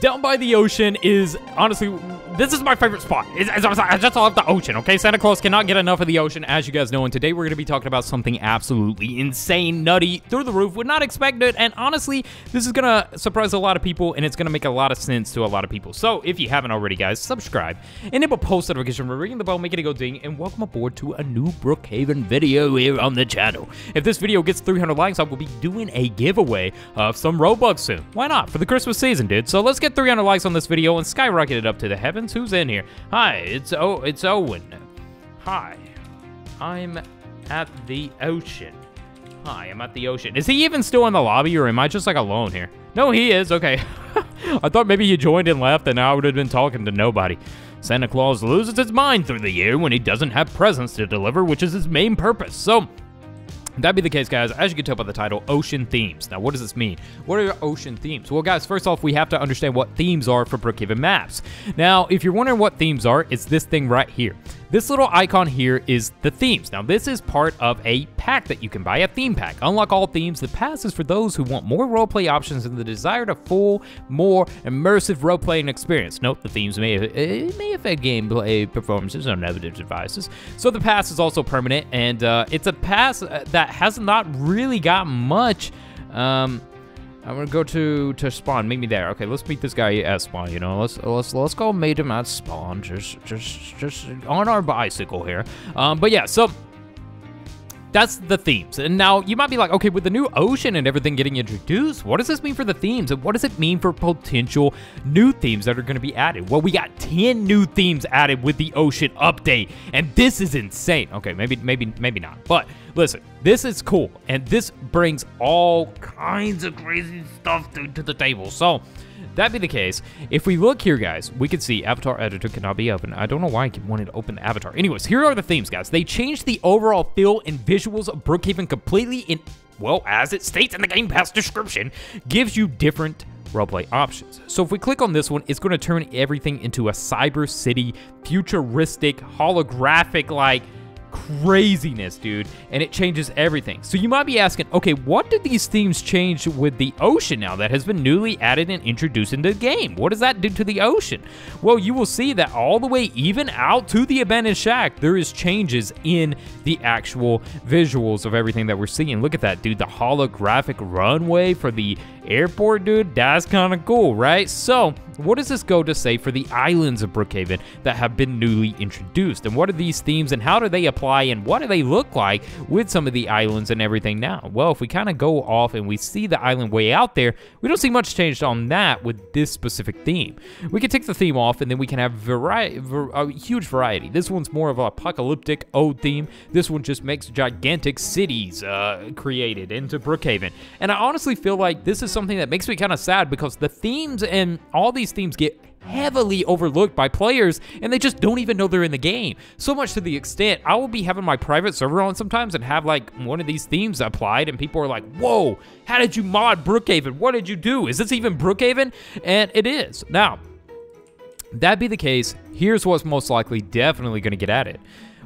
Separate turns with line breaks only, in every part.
Down by the ocean is honestly, this is my favorite spot. It's, it's, I just love the ocean, okay? Santa Claus cannot get enough of the ocean, as you guys know. And today we're going to be talking about something absolutely insane, nutty, through the roof. Would not expect it. And honestly, this is going to surprise a lot of people, and it's going to make a lot of sense to a lot of people. So if you haven't already, guys, subscribe, enable post notification, ringing the bell, make it go ding, and welcome aboard to a new Brookhaven video here on the channel. If this video gets 300 likes, I will be doing a giveaway of some Robux soon. Why not? For the Christmas season, dude. So let's get 300 likes on this video and skyrocket it up to the heavens. Who's in here? Hi, it's o it's Owen. Hi, I'm at the ocean. Hi, I'm at the ocean. Is he even still in the lobby, or am I just like alone here? No, he is. Okay. I thought maybe he joined and left, and I would have been talking to nobody. Santa Claus loses his mind through the year when he doesn't have presents to deliver, which is his main purpose. So, that be the case, guys. As you can tell by the title, ocean themes. Now, what does this mean? What are ocean themes? Well, guys, first off, we have to understand what themes are for Brookhaven maps. Now, if you're wondering what themes are, it's this thing right here. This little icon here is the themes. Now, this is part of a pack that you can buy, a theme pack. Unlike all themes, the pass is for those who want more roleplay options and the desire to full, more immersive role-playing experience. Note, the themes may, it may affect gameplay performances on other devices. So the pass is also permanent, and uh, it's a pass uh, that has not really got much um, I'm gonna go to to spawn. Meet me there. Okay, let's meet this guy at spawn. You know, let's let's let's go meet him at spawn. Just just just on our bicycle here. Um, but yeah, so that's the themes. And now you might be like, okay, with the new ocean and everything getting introduced, what does this mean for the themes? And what does it mean for potential new themes that are going to be added? Well, we got 10 new themes added with the ocean update, and this is insane. Okay, maybe, maybe, maybe not. But listen, this is cool, and this brings all kinds of crazy stuff to, to the table. So, that be the case, if we look here, guys, we can see Avatar Editor cannot be open. I don't know why I wanted to open the Avatar. Anyways, here are the themes, guys. They changed the overall feel and visuals of Brookhaven completely in, well, as it states in the Game Pass description, gives you different roleplay options. So if we click on this one, it's going to turn everything into a cyber city, futuristic, holographic, like, craziness, dude, and it changes everything. So you might be asking, okay, what did these themes change with the ocean now that has been newly added and introduced into the game? What does that do to the ocean? Well, you will see that all the way even out to the abandoned shack, there is changes in the actual visuals of everything that we're seeing. Look at that, dude, the holographic runway for the airport, dude, that's kind of cool, right? So what does this go to say for the islands of Brookhaven that have been newly introduced? And what are these themes and how do they apply and what do they look like with some of the islands and everything now? Well, if we kind of go off and we see the island way out there, we don't see much changed on that with this specific theme. We can take the theme off and then we can have variety, a huge variety. This one's more of an apocalyptic ode theme. This one just makes gigantic cities uh, created into Brookhaven. And I honestly feel like this is something that makes me kind of sad because the themes and all these these themes get heavily overlooked by players and they just don't even know they're in the game. So much to the extent I will be having my private server on sometimes and have like one of these themes applied and people are like, whoa, how did you mod Brookhaven? What did you do? Is this even Brookhaven? And it is. Now, that be the case, here's what's most likely definitely going to get added.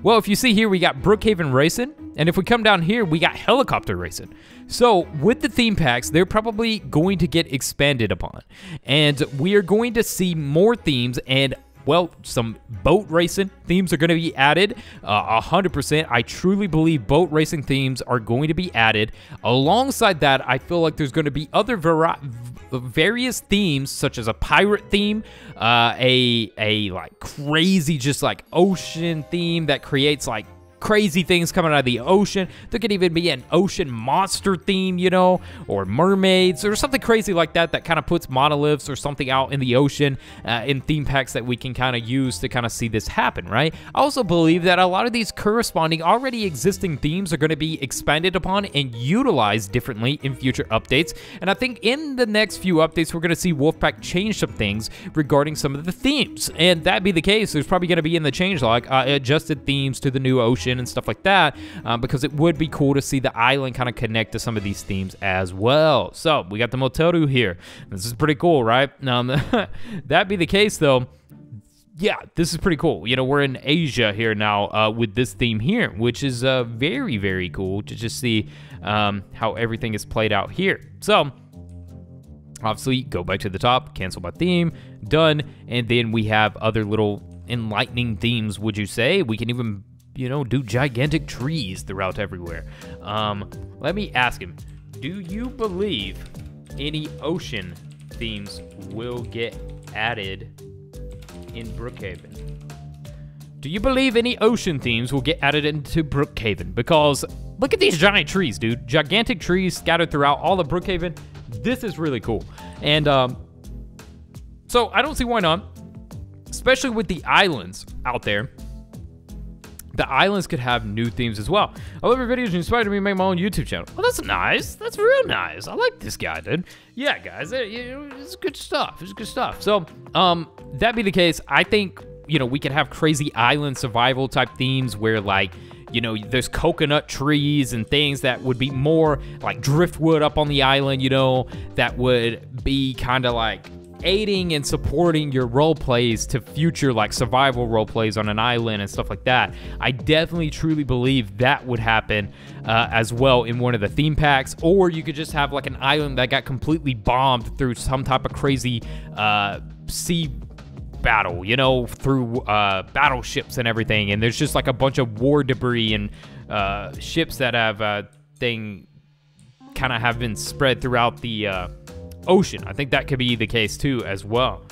Well, if you see here, we got Brookhaven Racing, and if we come down here, we got Helicopter Racing. So with the theme packs, they're probably going to get expanded upon, and we are going to see more themes and well, some boat racing themes are going to be added. Uh, 100%. I truly believe boat racing themes are going to be added. Alongside that, I feel like there's going to be other various themes, such as a pirate theme, uh, a a like crazy, just like ocean theme that creates like crazy things coming out of the ocean. There could even be an ocean monster theme, you know, or mermaids or something crazy like that that kind of puts monoliths or something out in the ocean uh, in theme packs that we can kind of use to kind of see this happen, right? I also believe that a lot of these corresponding already existing themes are going to be expanded upon and utilized differently in future updates. And I think in the next few updates, we're going to see Wolfpaq change some things regarding some of the themes. And that be the case, there's probably going to be in the changelog uh, adjusted themes to the new ocean and stuff like that, um, because it would be cool to see the island kind of connect to some of these themes as well. So we got the Moteru here. This is pretty cool, right? Um, that be the case though yeah, this is pretty cool. You know, we're in Asia here now uh, with this theme here, which is uh, very, very cool to just see um, how everything is played out here. So, Obviously, go back to the top, cancel my theme, done. And then we have other little enlightening themes, would you say? We can even, you know, do gigantic trees throughout everywhere. Um, let me ask him, do you believe any ocean themes will get added in Brookhaven? Do you believe any ocean themes will get added into Brookhaven? Because look at these giant trees, dude. Gigantic trees scattered throughout all of Brookhaven. This is really cool. And um, so I don't see why not, especially with the islands out there. The islands could have new themes as well. I love your videos and inspired me to make my own YouTube channel. Well, that's nice. That's real nice. I like this guy, dude. Yeah, guys, it, it's good stuff. It's good stuff. So, um, that be the case, I think you know, we could have crazy island survival type themes where like, you know, there's coconut trees and things that would be more like driftwood up on the island, you know, that would be kind of like aiding and supporting your role plays to future like survival role plays on an island and stuff like that. I definitely truly believe that would happen uh, as well in one of the theme packs, or you could just have like an island that got completely bombed through some type of crazy uh, sea battle, you know, through uh, battleships and everything. And there's just like a bunch of war debris and uh, ships that have uh, thing kind of have been spread throughout the uh, ocean. I think that could be the case too as well.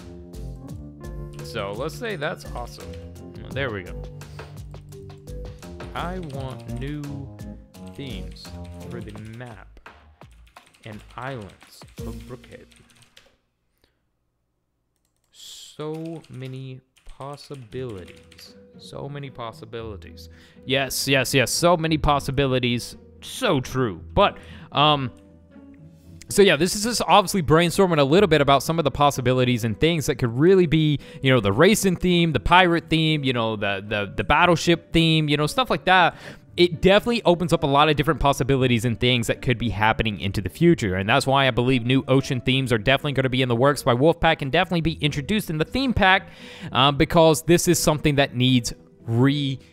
So let's say that's awesome. There we go. I want new themes for the map and islands of Brookhaven so many possibilities. So many possibilities. Yes, yes, yes. So many possibilities. So true. But, um, so yeah, this is just obviously brainstorming a little bit about some of the possibilities and things that could really be, you know, the racing theme, the pirate theme, you know, the the the battleship theme, you know, stuff like that it definitely opens up a lot of different possibilities and things that could be happening into the future. And that's why I believe new ocean themes are definitely going to be in the works by Wolfpaq and definitely be introduced in the theme pack uh, because this is something that needs re-ignitement.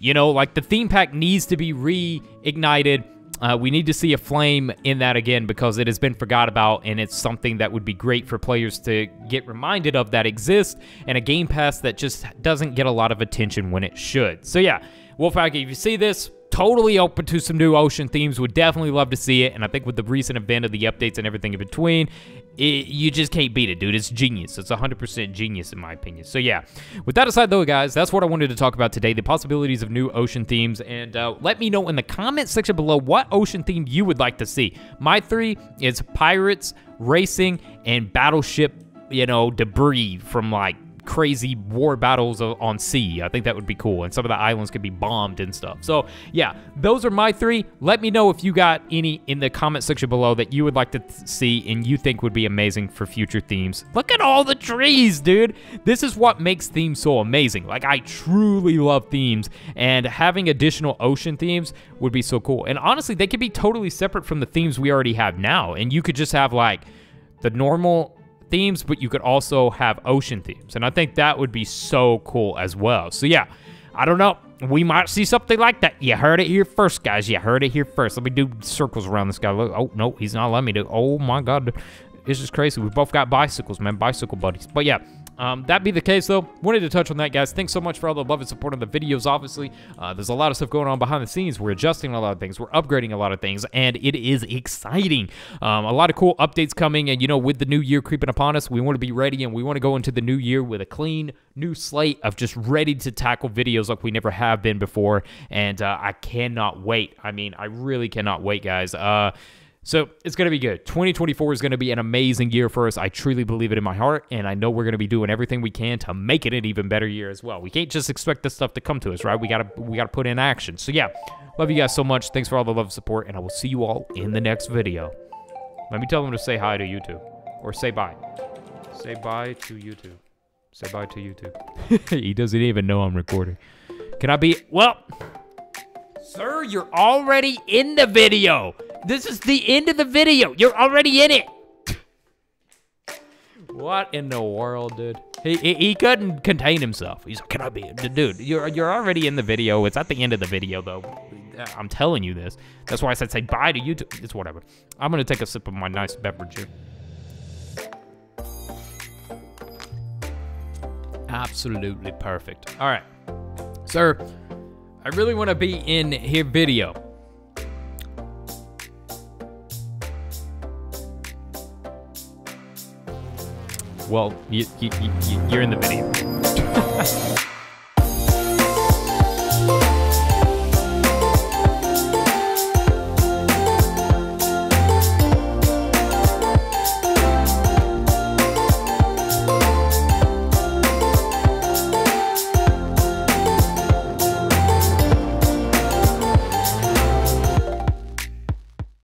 You know, like the theme pack needs to be reignited. Uh, we need to see a flame in that again because it has been forgot about and it's something that would be great for players to get reminded of that exists and a game pass that just doesn't get a lot of attention when it should. So yeah, Wolfpaq, if you see this, totally open to some new ocean themes. Would definitely love to see it. And I think with the recent event of the updates and everything in between, it, you just can't beat it, dude. It's genius. It's 100% genius in my opinion. So yeah, with that aside though, guys, that's what I wanted to talk about today, the possibilities of new ocean themes. And uh, let me know in the comment section below what ocean theme you would like to see. My three is pirates, racing, and battleship, you know, debris from like crazy war battles on sea. I think that would be cool. And some of the islands could be bombed and stuff. So, yeah, those are my three. Let me know if you got any in the comment section below that you would like to see and you think would be amazing for future themes. Look at all the trees, dude. This is what makes themes so amazing. Like, I truly love themes, and having additional ocean themes would be so cool. And honestly, they could be totally separate from the themes we already have now. And you could just have, like, the normal themes, but you could also have ocean themes. And I think that would be so cool as well. So yeah, I don't know. We might see something like that. You heard it here first, guys. You heard it here first. Let me do circles around this guy. Look, oh, no, he's not letting me do. Oh, my God. This is crazy. We both got bicycles, man. Bicycle buddies. But yeah, um, that be the case, though. Wanted to touch on that, guys. Thanks so much for all the love and support on the videos, obviously. Uh, there's a lot of stuff going on behind the scenes. We're adjusting a lot of things. We're upgrading a lot of things, and it is exciting. Um, a lot of cool updates coming, and, you know, with the new year creeping upon us, we want to be ready, and we want to go into the new year with a clean, new slate of just ready to tackle videos like we never have been before, and uh, I cannot wait. I mean, I really cannot wait, guys. Uh, so it's going to be good. 2024 is going to be an amazing year for us. I truly believe it in my heart, and I know we're going to be doing everything we can to make it an even better year as well. We can't just expect this stuff to come to us, right? We got to we got to put in action. So yeah, love you guys so much. Thanks for all the love and support, and I will see you all in the next video. Let me tell them to say hi to YouTube, or say bye. Say bye to YouTube. Say bye to YouTube. he doesn't even know I'm recording. Can I be? Well, sir, you're already in the video. This is the end of the video. You're already in it. what in the world, dude? He, he, he couldn't contain himself. He's like, can I be, dude, you're, you're already in the video. It's at the end of the video, though. Uh, I'm telling you this. That's why I said say bye to YouTube. It's whatever. I'm gonna take a sip of my nice beverage here. Absolutely perfect. All right, sir. I really want to be in here video. Well, you, you, you, you're in the video.